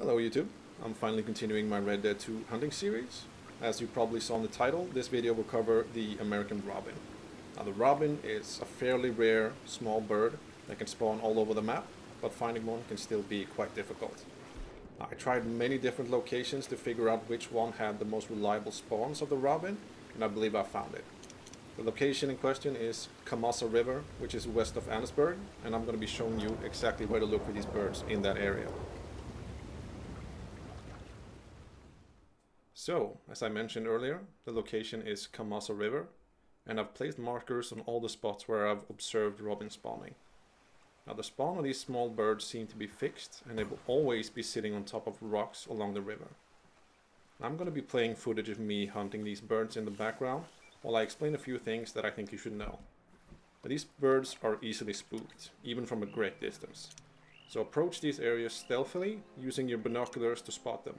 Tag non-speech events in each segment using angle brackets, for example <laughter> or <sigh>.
Hello YouTube, I'm finally continuing my Red Dead 2 hunting series. As you probably saw in the title, this video will cover the American robin. Now the robin is a fairly rare small bird that can spawn all over the map, but finding one can still be quite difficult. Now, I tried many different locations to figure out which one had the most reliable spawns of the robin, and I believe I found it. The location in question is Kamassa River, which is west of Annesburg, and I'm going to be showing you exactly where to look for these birds in that area. So, as I mentioned earlier, the location is Kamassa River, and I've placed markers on all the spots where I've observed robin spawning. Now the spawn of these small birds seem to be fixed, and they will always be sitting on top of rocks along the river. I'm going to be playing footage of me hunting these birds in the background, while I explain a few things that I think you should know. These birds are easily spooked, even from a great distance. So approach these areas stealthily, using your binoculars to spot them.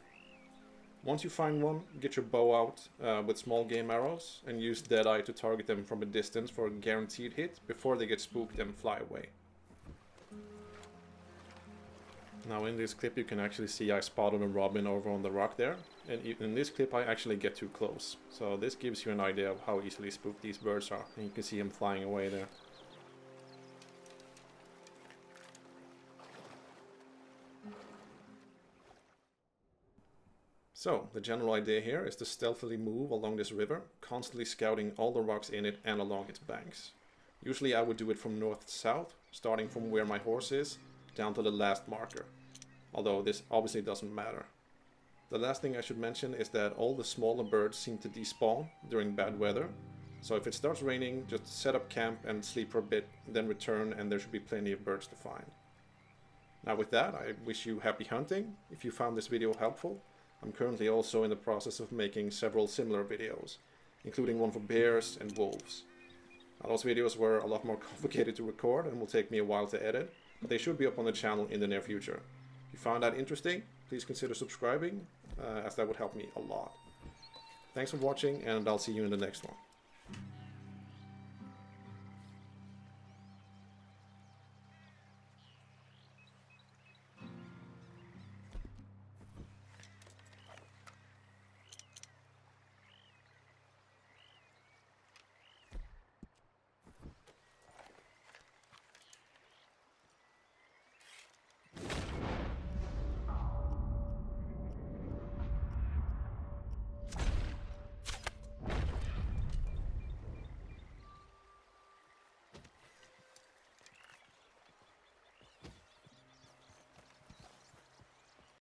Once you find one, get your bow out uh, with small game arrows and use Deadeye to target them from a distance for a guaranteed hit before they get spooked and fly away. Now in this clip you can actually see I spotted a robin over on the rock there. And in this clip I actually get too close. So this gives you an idea of how easily spooked these birds are. And you can see them flying away there. So, the general idea here is to stealthily move along this river, constantly scouting all the rocks in it and along its banks. Usually I would do it from north to south, starting from where my horse is, down to the last marker. Although this obviously doesn't matter. The last thing I should mention is that all the smaller birds seem to despawn during bad weather. So if it starts raining, just set up camp and sleep for a bit, then return and there should be plenty of birds to find. Now with that, I wish you happy hunting. If you found this video helpful, I'm currently also in the process of making several similar videos, including one for bears and wolves. Now, those videos were a lot more <laughs> complicated to record and will take me a while to edit, but they should be up on the channel in the near future. If you found that interesting, please consider subscribing, uh, as that would help me a lot. Thanks for watching, and I'll see you in the next one.